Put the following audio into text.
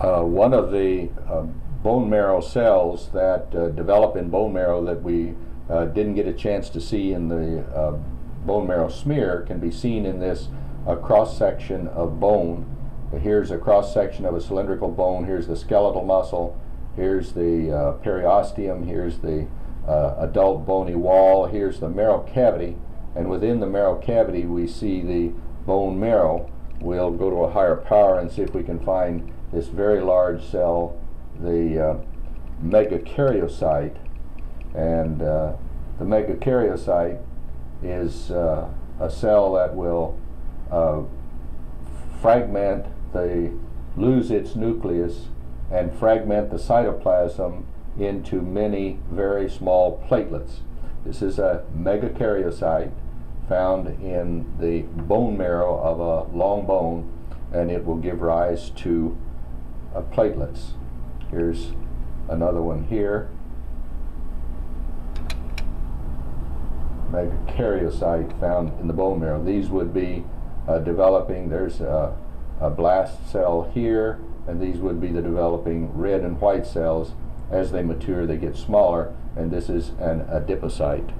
Uh, one of the uh, bone marrow cells that uh, develop in bone marrow that we uh, didn't get a chance to see in the uh, bone marrow smear can be seen in this uh, cross section of bone. Here's a cross section of a cylindrical bone. Here's the skeletal muscle. Here's the uh, periosteum. Here's the adult bony wall. Here's the marrow cavity. And within the marrow cavity, we see the bone marrow. We'll go to a higher power and see if we can find this very large cell, the uh, megakaryocyte. And uh, the megakaryocyte is uh, a cell that will uh, fragment the, lose its nucleus and fragment the cytoplasm into many very small platelets. This is a megakaryocyte found in the bone marrow of a long bone and it will give rise to uh, platelets. Here's another one here. Megakaryocyte found in the bone marrow. These would be uh, developing, there's a, a blast cell here, and these would be the developing red and white cells. As they mature, they get smaller, and this is an adipocyte.